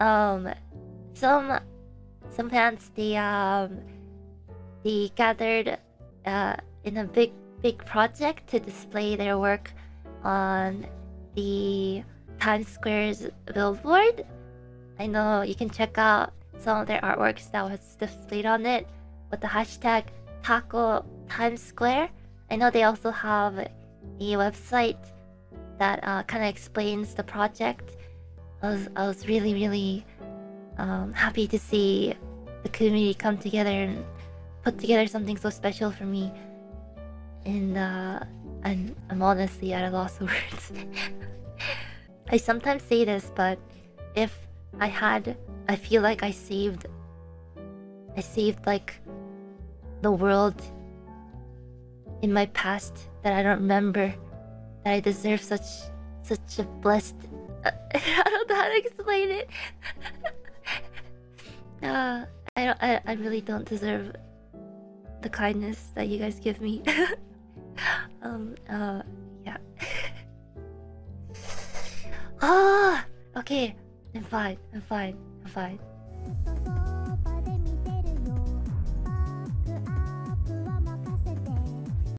um some some fans they um they gathered uh in a big big project to display their work on the Times Square's billboard. I know you can check out some of their artworks that was displayed on it with the hashtag Taco Times Square. I know they also have a website that uh, kind of explains the project. I was I was really really um, happy to see the community come together and put together something so special for me. And uh, I'm I'm honestly at a loss of words. I sometimes say this, but if I had, I feel like I saved. I saved like the world in my past that I don't remember. That I deserve such such a blessed. Uh, how to explain it. uh, I don't. I, I really don't deserve the kindness that you guys give me. um. Uh. Yeah. Ah. okay. I'm fine. I'm fine. I'm fine.